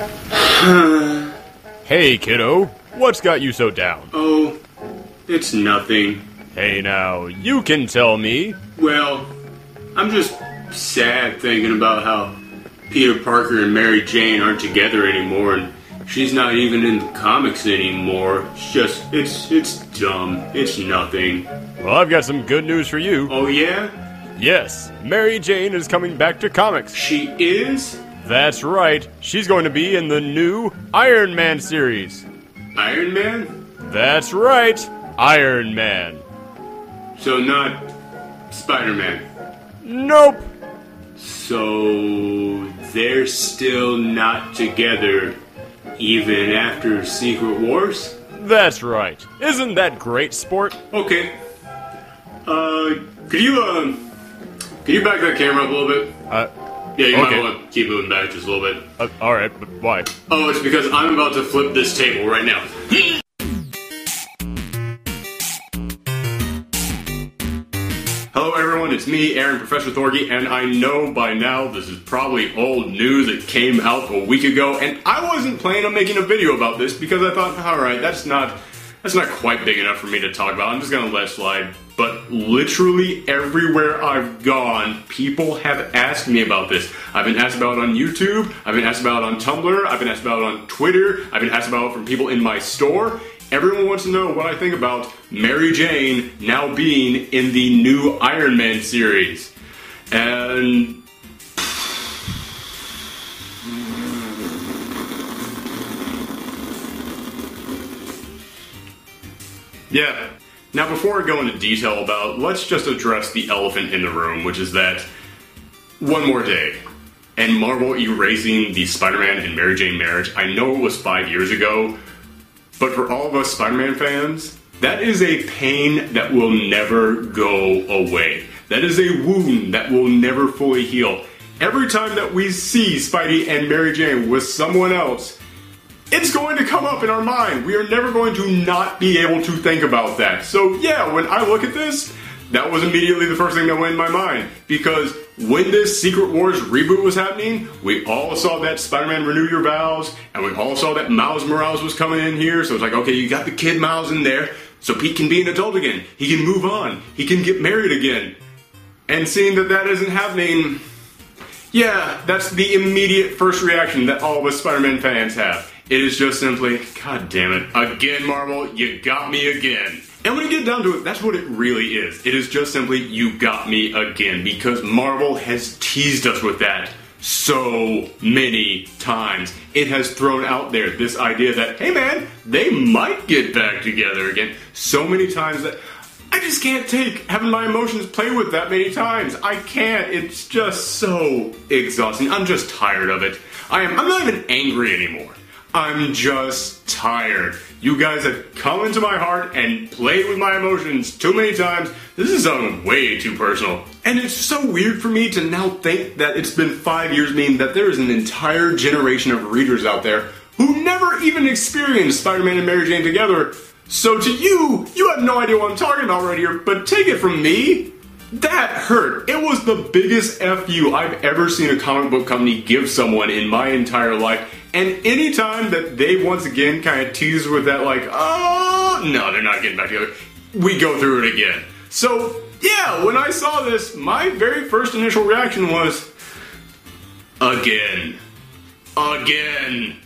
Hey, kiddo, what's got you so down? Oh, it's nothing. Hey, now, you can tell me. Well, I'm just sad thinking about how Peter Parker and Mary Jane aren't together anymore, and she's not even in the comics anymore. It's just, it's, it's dumb. It's nothing. Well, I've got some good news for you. Oh yeah, Yes, Mary Jane is coming back to comics. she is That's right, she's going to be in the new Iron Man series. Iron Man. That's right, Iron Man. So not Spider Man. Nope. So they're still not together, even after Secret Wars. That's right. Isn't that great, sport? Okay. Uh, could you um, could you back that camera up a little bit? Uh, Yeah, you Okay. might want to keep moving back just a little bit. uh alright, but why? Oh, it's because I'm about to flip this table right now. Hello, everyone. It's me, Aaron, Professor Thorgi, and I know by now this is probably old news that came out a week ago, and I wasn't planning on making a video about this because I thought, all right, that's not that's not quite big enough for me to talk about. I'm just gonna let it slide. But literally everywhere I've gone, people have asked me about this. I've been asked about it on YouTube. I've been asked about it on Tumblr. I've been asked about it on Twitter. I've been asked about it from people in my store. Everyone wants to know what I think about Mary Jane now being in the new Iron Man series. And yeah. Now, before I go into detail about, let's just address the elephant in the room, which is that one more day and Marvel erasing the Spider-Man and Mary Jane marriage. I know it was five years ago, but for all of us Spider-Man fans, that is a pain that will never go away. That is a wound that will never fully heal. Every time that we see Spidey and Mary Jane with someone else, it's going to come up in our mind. We are never going to not be able to think about that. So, yeah, when I look at this, that was immediately the first thing that went in my mind. Because when this Secret Wars reboot was happening, we all saw that Spider Man Renew Your Vows, and we all saw that Miles Morales was coming in here. So it's like, okay, you got the kid Miles in there, so Pete can be an adult again. He can move on, he can get married again. And seeing that that isn't happening, yeah, that's the immediate first reaction that all of us Spider Man fans have. It is just simply, God damn it, again, Marvel, you got me again. And when you get down to it, that's what it really is. It is just simply, you got me again, because Marvel has teased us with that so many times. It has thrown out there this idea that, hey man, they might get back together again so many times that I just can't take having my emotions play with that many times. I can't. It's just so exhausting. I'm just tired of it. I am. I'm not even angry anymore. I'm just tired. You guys have come into my heart and played with my emotions too many times. This is sounding way too personal. And it's so weird for me to now think that it's been five years, meaning that there is an entire generation of readers out there who never even experienced Spider Man and Mary Jane together. So to you, you have no idea what I'm talking about right here, but take it from me. That hurt. It was the biggest FU I've ever seen a comic book company give someone in my entire life. And anytime that they once again kind of tease with that, like, oh, no, they're not getting back together, we go through it again. So, yeah, when I saw this, my very first initial reaction was, again. Again.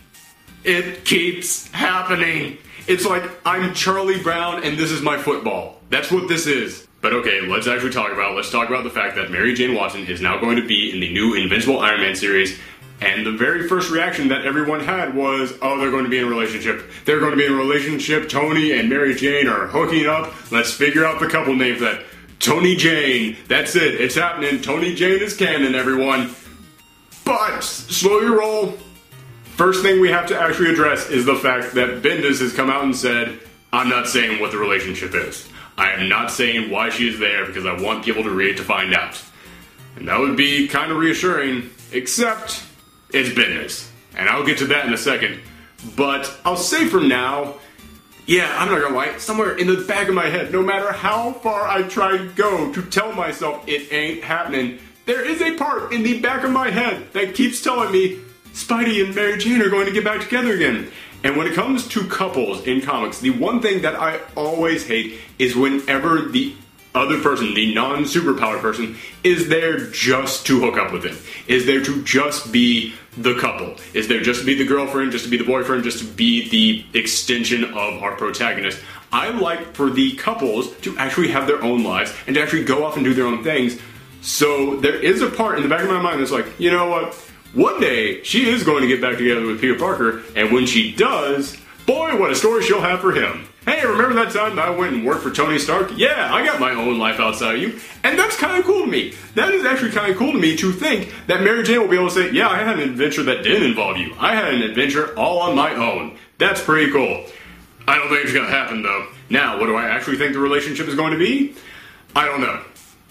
It keeps happening. It's like I'm Charlie Brown and this is my football. That's what this is. But okay, let's actually talk about. Let's talk about the fact that Mary Jane Watson is now going to be in the new Invincible Iron Man series. And the very first reaction that everyone had was, oh, they're going to be in a relationship. They're going to be in a relationship. Tony and Mary Jane are hooking up. Let's figure out the couple name for that. Tony Jane. That's it. It's happening. Tony Jane is canon, everyone. But, slow your roll. First thing we have to actually address is the fact that Bendis has come out and said, I'm not saying what the relationship is. I am not saying why she is there because I want people to read to find out. And that would be kind of reassuring, except it's Bendis. And I'll get to that in a second. But I'll say for now, yeah, I'm not gonna lie, somewhere in the back of my head, no matter how far I try to go to tell myself it ain't happening, there is a part in the back of my head that keeps telling me, Spidey and Mary Jane are going to get back together again. And when it comes to couples in comics, the one thing that I always hate is whenever the other person, the non superpowered person, is there just to hook up with him, is there to just be the couple, is there just to be the girlfriend, just to be the boyfriend, just to be the extension of our protagonist. I like for the couples to actually have their own lives and to actually go off and do their own things. So there is a part in the back of my mind that's like, you know what? One day she is going to get back together with Peter Parker, and when she does, boy, what a story she'll have for him. Hey, remember that time I went and worked for Tony Stark? Yeah, I got my own life outside of you. And that's kind of cool to me. That is actually kind of cool to me to think that Mary Jane will be able to say, yeah, I had an adventure that didn't involve you. I had an adventure all on my own. That's pretty cool. I don't think it's going to happen, though. Now, what do I actually think the relationship is going to be? I don't know.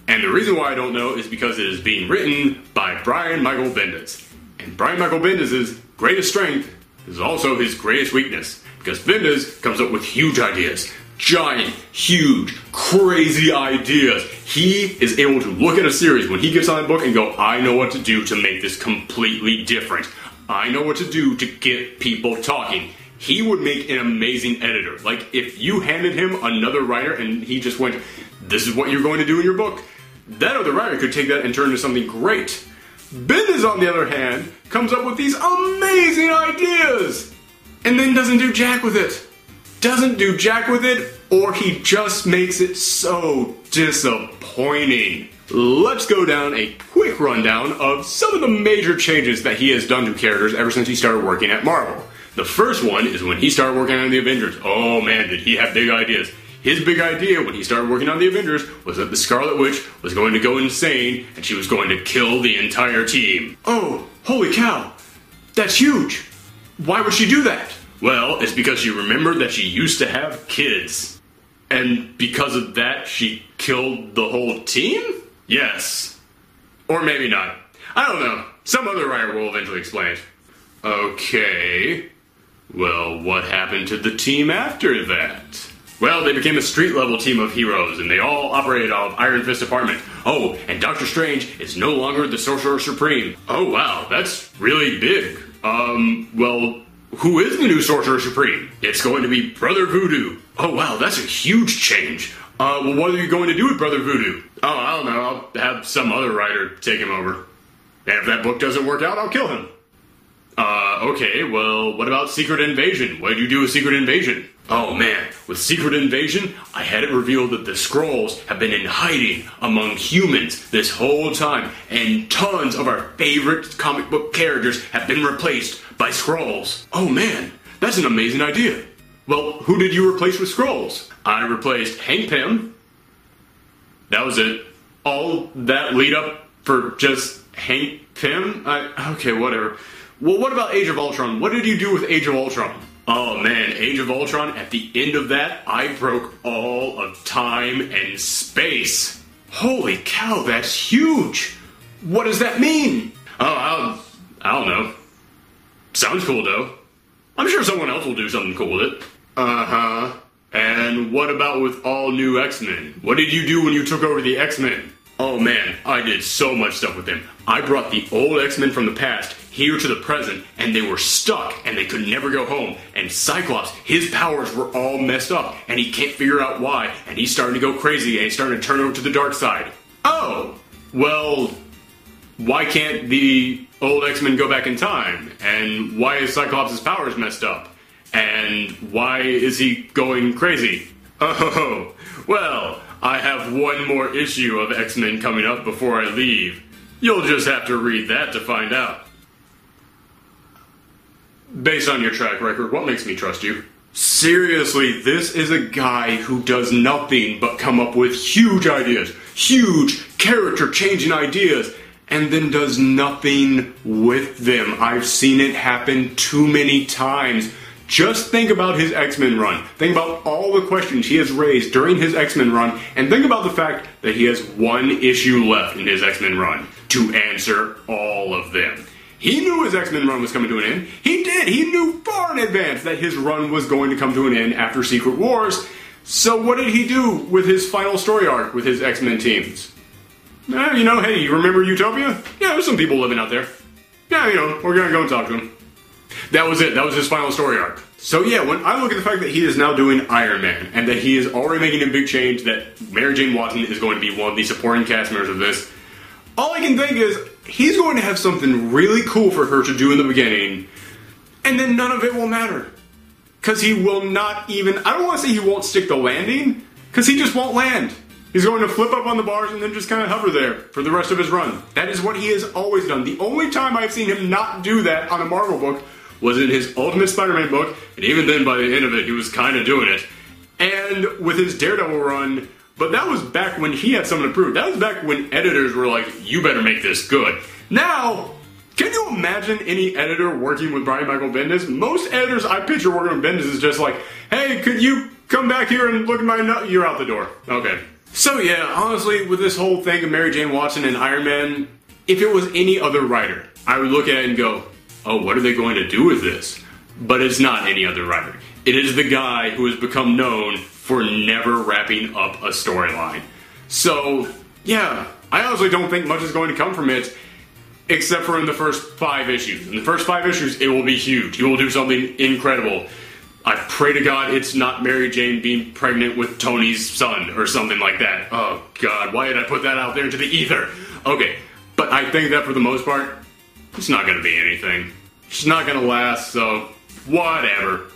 And the reason why I don't know is because it is being written by Brian Michael Bendis. And Brian Michael Bendis' greatest strength is also his greatest weakness. Because Bendis comes up with huge ideas. Giant, huge, crazy ideas. He is able to look at a series when he gets on a book and go, I know what to do to make this completely different. I know what to do to get people talking. He would make an amazing editor. Like, if you handed him another writer and he just went, This is what you're going to do in your book, that other writer could take that and turn it into something great. Bendis, on the other hand, comes up with these amazing ideas and then doesn't do jack with it. Doesn't do jack with it, or he just makes it so disappointing. Let's go down a quick rundown of some of the major changes that he has done to characters ever since he started working at Marvel. The first one is when he started working on the Avengers. Oh man, did he have big ideas! His big idea when he started working on the Avengers was that the Scarlet Witch was going to go insane and she was going to kill the entire team. Oh, holy cow! That's huge! Why would she do that? Well, it's because she remembered that she used to have kids. And because of that, she killed the whole team? Yes. Or maybe not. I don't know. Some other writer will eventually explain it. Okay. Well, what happened to the team after that? Well, they became a street level team of heroes, and they all operated out of Iron Fist Apartment. Oh, and Doctor Strange is no longer the Sorcerer Supreme. Oh, wow, that's really big. Um, well, who is the new Sorcerer Supreme? It's going to be Brother Voodoo. Oh, wow, that's a huge change. Uh, well, what are you going to do with Brother Voodoo? Oh, I don't know. I'll have some other writer take him over. And if that book doesn't work out, I'll kill him. Uh, okay, well, what about Secret Invasion? What did you do with Secret Invasion? Oh man, with Secret Invasion, I had it revealed that the Skrulls have been in hiding among humans this whole time, and tons of our favorite comic book characters have been replaced by Skrulls. Oh man, that's an amazing idea. Well, who did you replace with Skrulls? I replaced Hank Pym. That was it. All that lead up for just Hank Pym? I, okay, whatever. Well, what about Age of Ultron? What did you do with Age of Ultron? Oh man, Age of Ultron, at the end of that, I broke all of time and space. Holy cow, that's huge! What does that mean? Oh, I I don't know. Sounds cool though. I'm sure someone else will do something cool with it. Uh huh. And what about with all new X Men? What did you do when you took over the X Men? Oh man, I did so much stuff with them. I brought the old X Men from the past here to the present, and they were stuck and they could never go home. And Cyclops, his powers were all messed up, and he can't figure out why, and he's starting to go crazy and he's starting to turn over to the dark side. Oh, well, why can't the old X Men go back in time? And why is Cyclops' powers messed up? And why is he going crazy? Oh, well, I have one more issue of X Men coming up before I leave. You'll just have to read that to find out. Based on your track record, what makes me trust you? Seriously, this is a guy who does nothing but come up with huge ideas, huge character changing ideas, and then does nothing with them. I've seen it happen too many times. Just think about his X Men run. Think about all the questions he has raised during his X Men run, and think about the fact that he has one issue left in his X Men run to answer all of them. He knew his X Men run was coming to an end. He did. He knew far in advance that his run was going to come to an end after Secret Wars. So, what did he do with his final story arc with his X Men teams? Eh, you know, hey, you remember Utopia? Yeah, there's some people living out there. yeah, you know, we're gonna go and talk to him. That was it. That was his final story arc. So yeah, when I look at the fact that he is now doing Iron Man and that he is already making a big change, that Mary Jane Watson is going to be one of the supporting cast members of this, all I can think is he's going to have something really cool for her to do in the beginning, and then none of it will matter. Because he will not even, I don't want to say he won't stick the landing, because he just won't land. He's going to flip up on the bars and then just kind of hover there for the rest of his run. That is what he has always done. The only time I've seen him not do that on a Marvel book was in his Ultimate Spider-Man book, and even then, by the end of it, he was kind of doing it. And with his Daredevil run, but that was back when he had something to prove. That was back when editors were like, "You better make this good." Now, can you imagine any editor working with Brian Michael Bendis? Most editors I picture working with Bendis is just like, "Hey, could you come back here and look at my note?" You're out the door. Okay. So yeah, honestly, with this whole thing of Mary Jane Watson and Iron Man, if it was any other writer, I would look at it and go, oh, what are they going to do with this? But it's not any other writer. It is the guy who has become known for never wrapping up a storyline. So, yeah, I honestly don't think much is going to come from it, except for in the first five issues. In the first five issues, it will be huge. He will do something incredible. I pray to God it's not Mary Jane being pregnant with Tony's son or something like that. Oh, God, why did I put that out there into the ether? Okay, but I think that for the most part, it's not to be anything. It's not to last, so whatever.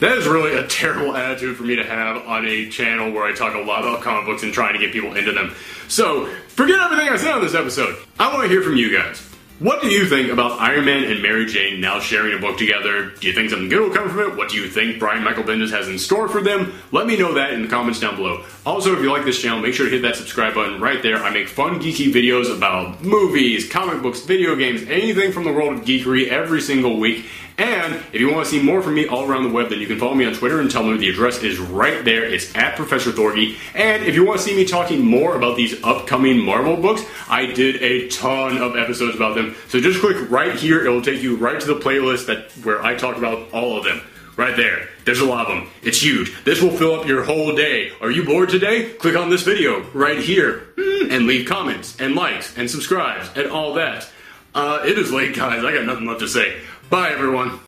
That is really a terrible attitude for me to have on a channel where I talk a lot about comic books and trying to get people into them. So, forget everything I said on this episode. I want to hear from you guys. What do you think about Iron Man and Mary Jane now sharing a book together? Do you think something good will come from it? What do you think Brian Michael Bendis has in store for them? Let me know that in the comments down below. Also, if you like this channel, make sure to hit that subscribe button right there. I make fun, geeky videos about movies, comic books, video games, anything from the world of geekery every single week. And if you want to see more from me all around the web, then you can follow me on Twitter and tell me the address is right there. It's at Professor Thorgi. And if you want to see me talking more about these upcoming Marvel books, I did a ton of episodes about them. So just click right here. It will take you right to the playlist that where I talk about all of them. Right there. There's a lot of them. It's huge. This will fill up your whole day. Are you bored today? Click on this video right here and leave comments and likes and subscribes and all that. Uh, it is late, guys. I got nothing left to say. Bye, everyone.